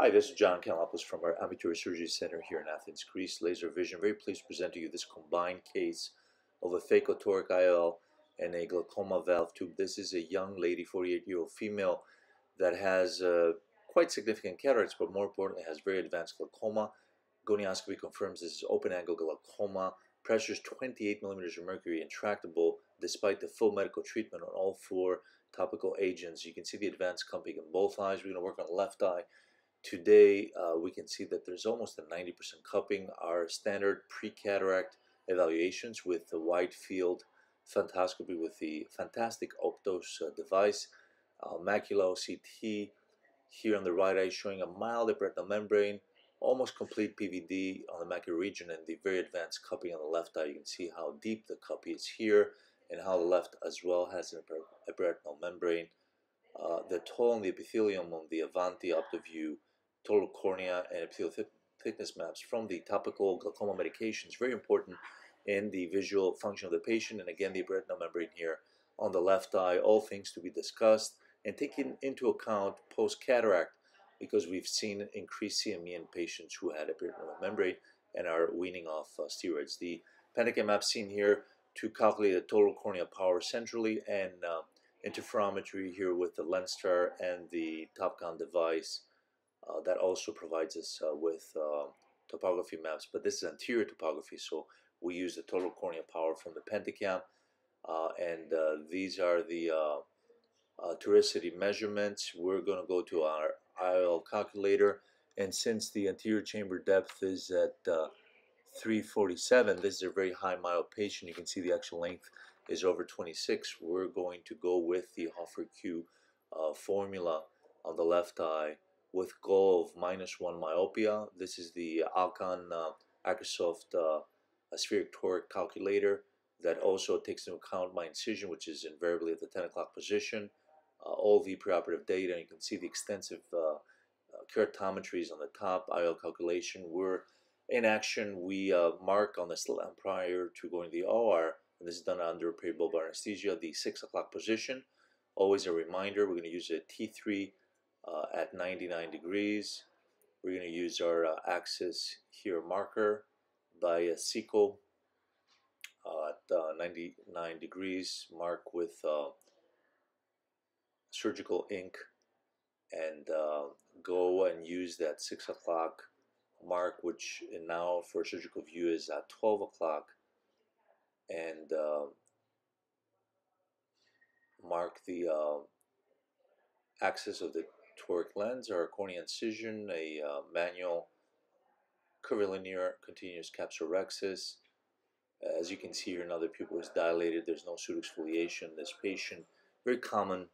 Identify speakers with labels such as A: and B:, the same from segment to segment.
A: Hi, this is John Kanellopoulos from our Ambulatory Surgery Center here in Athens, Greece. Laser Vision. Very pleased to present to you this combined case of a phacotoric IOL and a glaucoma valve tube. This is a young lady, 48-year-old female, that has uh, quite significant cataracts, but more importantly has very advanced glaucoma. Gonioscopy confirms this is open-angle glaucoma. Pressure is 28 millimeters of mercury, intractable despite the full medical treatment on all four topical agents. You can see the advanced cupping in both eyes. We're going to work on the left eye. Today, uh, we can see that there's almost a 90% cupping. Our standard pre-cataract evaluations with the wide field fundoscopy with the fantastic Optos uh, device, uh, macula OCT here on the right eye showing a mild retinal membrane, almost complete PVD on the macular region and the very advanced cupping on the left eye. You can see how deep the cupping is here and how the left as well has an epiretinal membrane. Uh, the toll on the epithelium on the Avanti Optovue total cornea and epithelial th thickness maps from the topical glaucoma medications. Very important in the visual function of the patient. And again, the retinal membrane here on the left eye. All things to be discussed and taken into account post-cataract because we've seen increased CME in patients who had epiretinal membrane and are weaning off uh, steroids. The Pentacam map seen here to calculate the total cornea power centrally and uh, interferometry here with the Lenstar and the Topcon device uh, that also provides us uh, with uh, topography maps, but this is anterior topography, so we use the total cornea power from the Pentacam, and these are the toricity measurements. We're going to go to our IOL calculator, and since the anterior chamber depth is at 347, this is a very high myope patient. You can see the axial length is over 26. We're going to go with the Hoffer Q uh, formula on the left eye with goal of minus one myopia. This is the Alcon uh, AcrySof uh, spheric toric calculator that also takes into account my incision, which is invariably at the 10 o'clock position, uh, all the preoperative data, you can see the extensive uh, uh, keratometries on the top, IOL calculation. We're in action. We uh, mark on the lamp prior to going to the OR, and this is done under peribulbar anesthesia, the 6 o'clock position. Always a reminder, we're going to use a T3 uh, at 99 degrees. We're going to use our uh, axis here marker by a Seiko uh, at uh, 99 degrees, mark with uh, surgical ink and uh, go and use that 6 o'clock mark which now for surgical view is at 12 o'clock and mark the axis of the toric lens or cornea incision, a uh, manual curvilinear continuous capsulorhexis. As you can see here, another pupil is dilated. There's no pseudoexfoliation. This patient, very common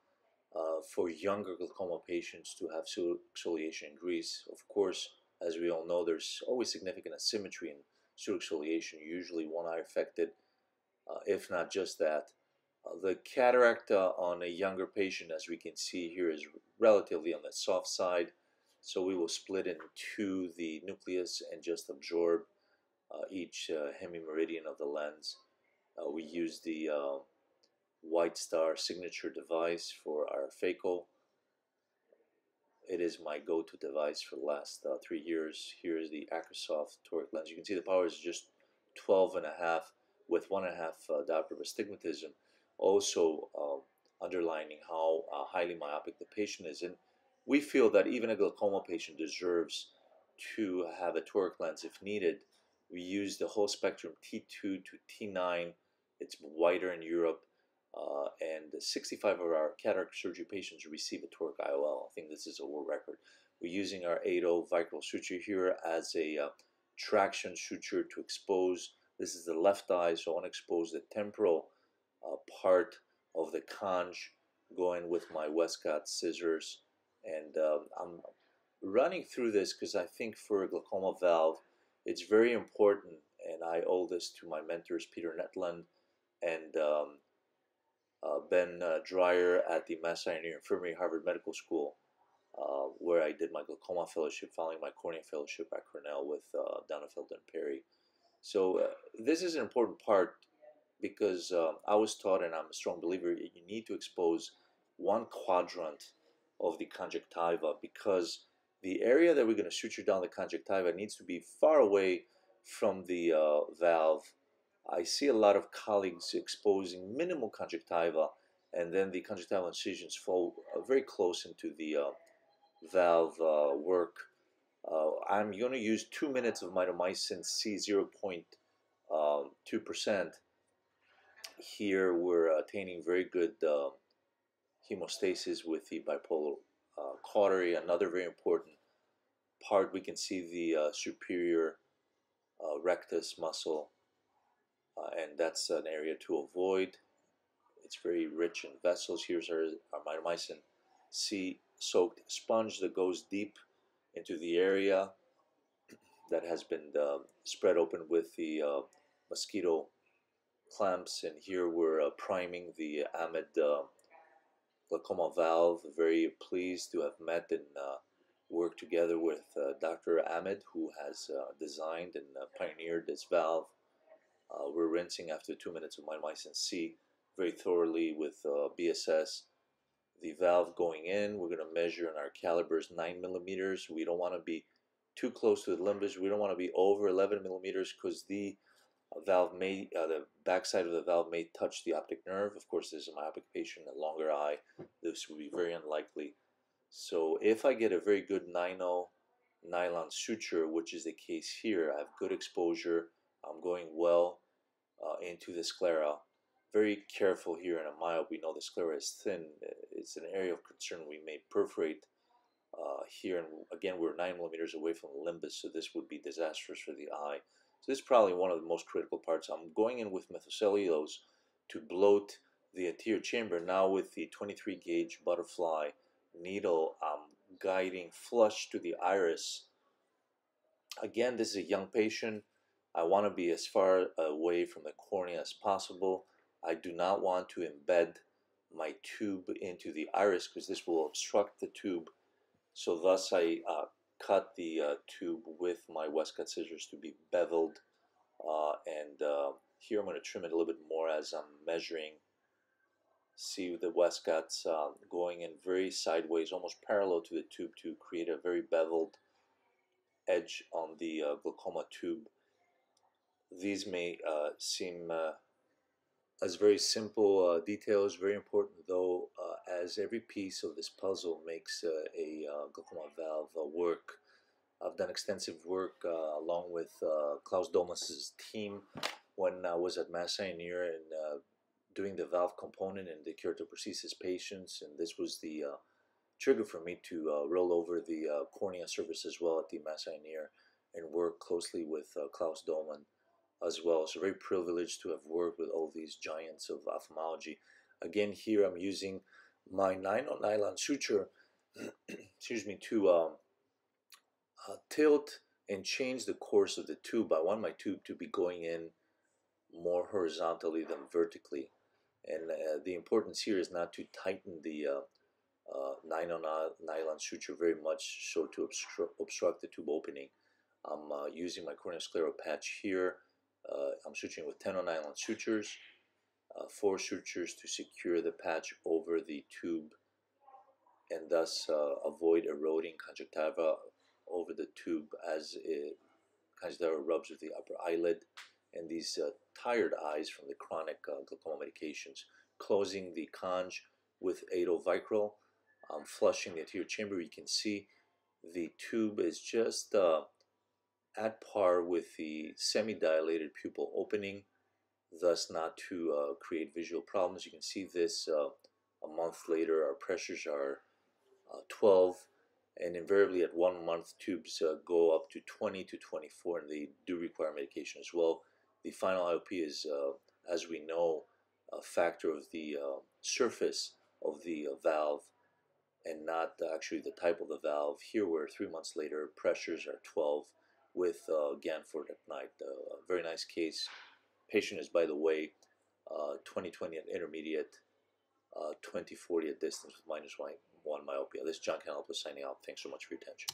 A: uh, for younger glaucoma patients to have pseudoexfoliation in Greece. Of course, as we all know, there's always significant asymmetry in pseudoexfoliation, usually one eye affected, uh, if not just that. Uh, the cataract uh, on a younger patient, as we can see here, is relatively on the soft side. So we will split into the nucleus and just absorb uh, each uh, hemimeridian of the lens. Uh, we use the uh, White Star signature device for our phaco. It is my go-to device for the last three years. Here is the AcrySof toric lens. You can see the power is just 12 and a half with one and a half diopter of astigmatism also uh, underlining how uh, highly myopic the patient is. And we feel that even a glaucoma patient deserves to have a toric lens if needed. We use the whole spectrum T2 to T9. It's wider in Europe. Uh, and 65 of our cataract surgery patients receive a toric IOL. I think this is a world record. We're using our 8.0 Vicryl suture here as a uh, traction suture to expose. This is the left eye, so I want to expose the temporal uh, part of the conch going with my Westcott scissors and um, I'm running through this because I think for a glaucoma valve it's very important and I owe this to my mentors Peter Netland and um, uh, Ben uh, Dreyer at the Mass Eye Infirmary Harvard Medical School uh, where I did my glaucoma fellowship following my cornea fellowship at Cornell with uh, Donnenfeld and Perry. So uh, this is an important part because uh, I was taught, and I'm a strong believer, you need to expose one quadrant of the conjunctiva because the area that we're going to suture down the conjunctiva needs to be far away from the uh, valve. I see a lot of colleagues exposing minimal conjunctiva, and then the conjunctival incisions fall uh, very close into the uh, valve uh, work. Uh, I'm going to use two minutes of mitomycin C 0.2%. Um, Here we're attaining very good uh, hemostasis with the bipolar uh, cautery. Another very important part, we can see the uh, superior uh, rectus muscle, uh, and that's an area to avoid. It's very rich in vessels. Here's our, our mitomycin C soaked sponge that goes deep into the area that has been uh, spread open with the uh, mosquito clamps. And here we're uh, priming the Ahmed uh, glaucoma valve. Very pleased to have met and uh, worked together with uh, Dr. Ahmed, who has designed and pioneered this valve. we're rinsing after two minutes of mitomycin C very thoroughly with BSS the valve going in. We're going to measure in our calipers 9 millimeters. We don't want to be too close to the limbus. We don't want to be over 11 millimeters because the valve may, uh, the backside of the valve may touch the optic nerve. Of course, there's a myopic patient, a longer eye. This would be very unlikely. So if I get a very good 9-0 nylon suture, which is the case here, I have good exposure. I'm going well uh, into the sclera very careful here in a myope. We know the sclera is thin. It's an area of concern. We may perforate uh, here, and again, we're nine millimeters away from the limbus, so this would be disastrous for the eye. So this is probably one of the most critical parts. I'm going in with methocellulose to bloat the anterior chamber. Now with the 23 gauge butterfly needle, I'm guiding flush to the iris. Again, this is a young patient. I want to be as far away from the cornea as possible. I do not want to embed my tube into the iris because this will obstruct the tube. So thus I uh, cut the uh, tube with my Westcott scissors to be beveled. Uh, and uh, here I'm going to trim it a little bit more as I'm measuring. See the Westcott's uh, going in very sideways, almost parallel to the tube to create a very beveled edge on the uh, glaucoma tube. These may seem as very simple uh, details, very important though, uh, as every piece of this puzzle makes uh, a uh, glaucoma valve uh, work. I've done extensive work uh, along with Claes Dohlman's team when I was at Mass Eye and Ear and doing the valve component in the keratoprosthesis patients, and this was the trigger for me to roll over the cornea service as well at the Mass Eye and Ear and work closely with Claes Dohlman as well. So very privileged to have worked with all these giants of ophthalmology. Again, here I'm using my nylon nylon suture, excuse me, to um, uh, tilt and change the course of the tube. I want my tube to be going in more horizontally than vertically. And uh, the importance here is not to tighten the uh, uh, nylon, nylon suture very much so to obstru obstruct the tube opening. I'm uh, using my corneoscleral patch here uh, I'm suturing with 10 nylon sutures, uh, four sutures to secure the patch over the tube and thus uh, avoid eroding conjunctiva over the tube as it conjunctiva rubs with the upper eyelid and these uh, tired eyes from the chronic uh, glaucoma medications. Closing the conj with Vicryl. I'm flushing the anterior chamber. You can see the tube is just uh, at par with the semi-dilated pupil opening, thus not to uh, create visual problems. You can see this uh, a month later, our pressures are uh, 12, and invariably at one month, tubes uh, go up to 20 to 24, and they do require medication as well. The final IOP is, uh, as we know, a factor of the uh, surface of the valve and not actually the type of the valve. Here, where three months later, pressures are 12 with uh, Ganfort at night. Uh, a very nice case. Patient is, by the way, uh, 2020 at intermediate, uh, 2040 at distance with minus one, one myopia. This is John Kanellopoulos signing out. Thanks so much for your attention.